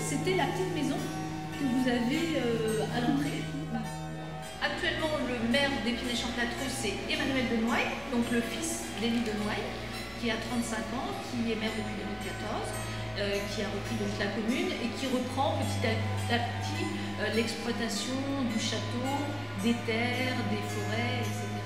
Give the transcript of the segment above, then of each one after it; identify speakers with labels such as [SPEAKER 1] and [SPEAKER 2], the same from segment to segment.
[SPEAKER 1] C'était la petite maison que vous avez euh, à l'entrée. Actuellement, le maire d'Épinay-Champ-Latreuse, c'est Emmanuel Denoy, donc le fils d'Élie Denoy, qui a 35 ans, qui est maire depuis 2014, euh, qui a repris donc la commune et qui reprend petit à, à petit euh, l'exploitation du château, des terres, des forêts, etc.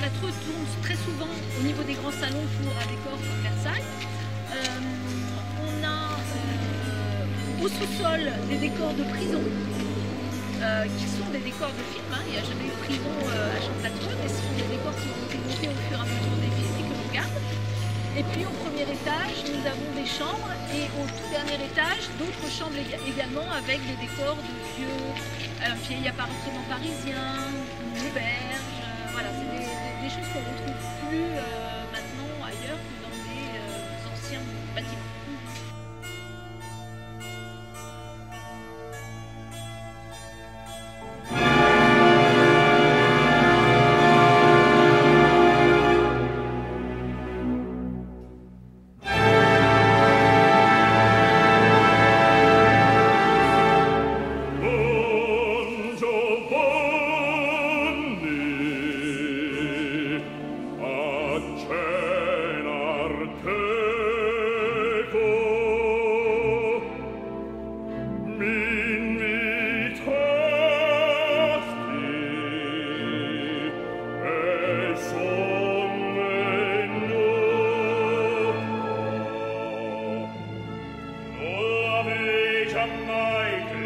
[SPEAKER 1] La Treux tourne très souvent au niveau des grands salons pour un décor comme Versailles. Euh, on a euh, au sous-sol des décors de prison euh, qui sont des décors de films. hein. Il n'y a jamais eu prison euh, à Champlatreux, mais ce sont des décors qui ont été montés au fur et à mesure des films et que l'on garde. Et puis au premier étage, nous avons des chambres et au tout dernier étage, d'autres chambres ég- également avec des décors de vieux, un vieil appartement parisien, choses qu'on retrouve plus
[SPEAKER 2] mai